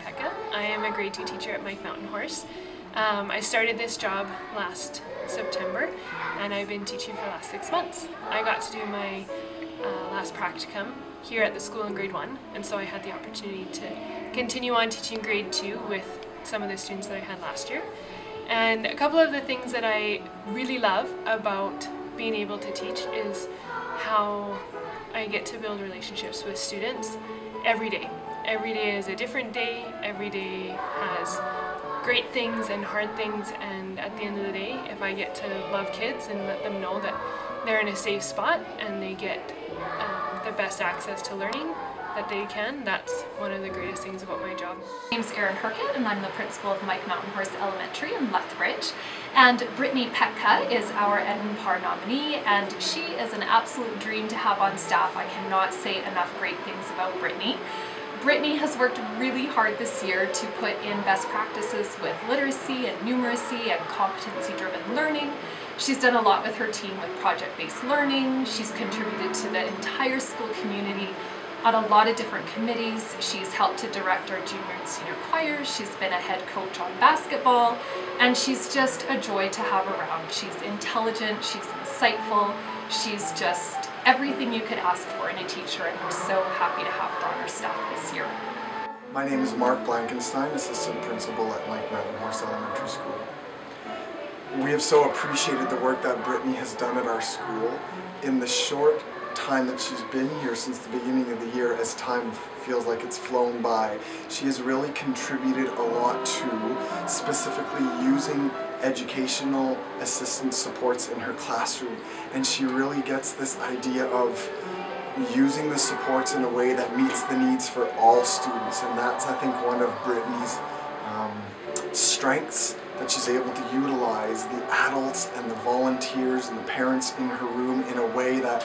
Petkau. I am a grade 2 teacher at Mike Mountain Horse. Um, I started this job last September and I've been teaching for the last six months. I got to do my uh, last practicum here at the school in grade 1 and so I had the opportunity to continue on teaching grade 2 with some of the students that I had last year. And a couple of the things that I really love about being able to teach is how I get to build relationships with students every day. Every day is a different day, every day has great things and hard things and at the end of the day if I get to love kids and let them know that they're in a safe spot and they get um, the best access to learning that they can, that's one of the greatest things about my job. My name's Erin Herkett and I'm the principal of Mike Mountain Horse Elementary in Lethbridge. And Brittney Petkau is our Edwin Parr nominee and she is an absolute dream to have on staff. I cannot say enough great things about Brittney. Brittney has worked really hard this year to put in best practices with literacy and numeracy and competency-driven learning. She's done a lot with her team with project-based learning. She's contributed to the entire school community on a lot of different committees. She's helped to direct our junior and senior choirs. She's been a head coach on basketball and she's just a joy to have around. She's intelligent, she's insightful, she's just everything you could ask for in a teacher and we're so happy to have her on our staff this year. My name is Mark Blankenstein, Assistant Principal at Mike Mountain Horse Elementary School. We have so appreciated the work that Brittney has done at our school in the short time that she's been here since the beginning of the year as time feels like it's flown by. She has really contributed a lot to specifically using educational assistance supports in her classroom and she really gets this idea of using the supports in a way that meets the needs for all students and that's I think one of Brittney's um, strengths that she's able to utilize the adults and the volunteers and the parents in her room in a way that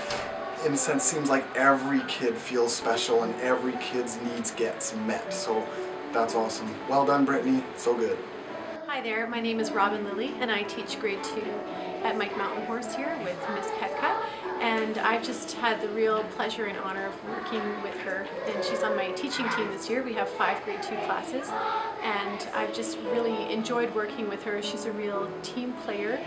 in a sense seems like every kid feels special and every kid's needs gets met. So that's awesome. Well done Brittney, so good. Hi there, my name is Robin Lilly and I teach grade 2 at Mike Mountain Horse here with Miss Petkau and I've just had the real pleasure and honor of working with her and she's on my teaching team this year. We have five grade 2 classes and I've just really enjoyed working with her. She's a real team player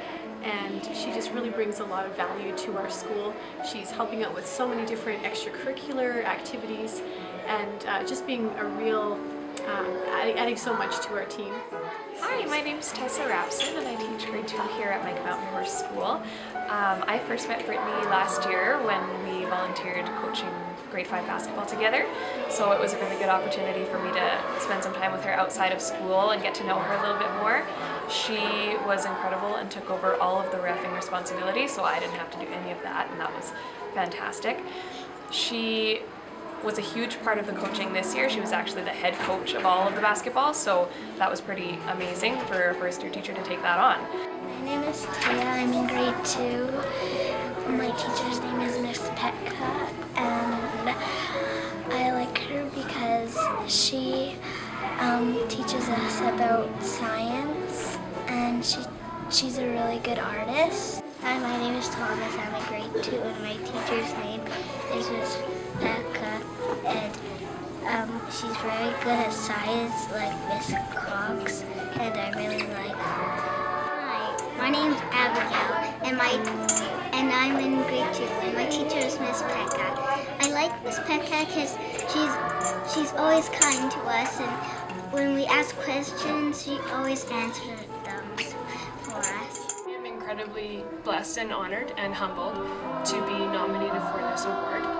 and she just really brings a lot of value to our school. She's helping out with so many different extracurricular activities and uh, just being a real, um, adding so much to our team. Hi, my name is Tessa Rapson and I teach grade 2 here at Mike Mountain Horse School. Um, I first met Brittney last year when we volunteered coaching grade 5 basketball together. So it was a really good opportunity for me to spend some time with her outside of school and get to know her a little bit more. She was incredible and took over all of the refing responsibilities so I didn't have to do any of that and that was fantastic. She was a huge part of the coaching this year. She was actually the head coach of all of the basketball, so that was pretty amazing for a first year teacher to take that on. My name is Tia, I'm in grade two. My teacher's name is Miss Petkau, and I like her because she um, teaches us about science, and she she's a really good artist. Hi, my name is Thomas, I'm in grade two, and my teacher's name is Miss um, she's very good at science, like Miss Cox, and I really like her. Hi, my name's Abigail, and my and I'm in grade two, and my teacher is Miss Petkau. I like Miss Petkau because she's she's always kind to us, and when we ask questions, she always answers them for us. I am incredibly blessed and honored and humbled to be nominated for this award.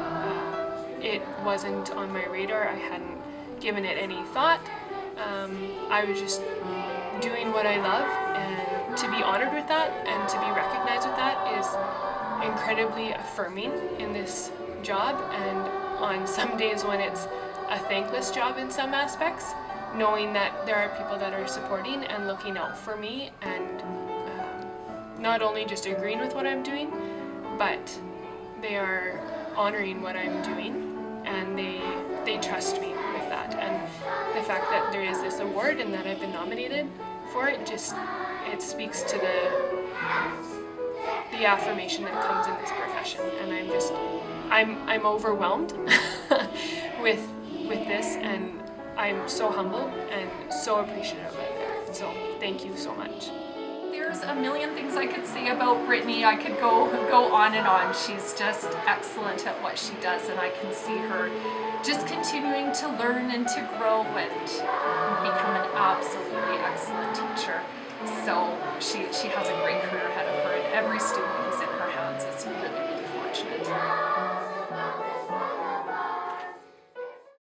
It wasn't on my radar, I hadn't given it any thought. Um, I was just doing what I love and to be honored with that and to be recognized with that is incredibly affirming in this job and on some days when it's a thankless job in some aspects, knowing that there are people that are supporting and looking out for me and um, not only just agreeing with what I'm doing, but they are honoring what I'm doing and they they trust me with that and the fact that there is this award and that I've been nominated for it just it speaks to the the affirmation that comes in this profession and I'm just I'm I'm overwhelmed with with this and I'm so humbled and so appreciative of it. So thank you so much. There's a million things I could say about Brittney. I could go go on and on. She's just excellent at what she does, and I can see her just continuing to learn and to grow and become an absolutely excellent teacher. So she she has a great career ahead of her, and every student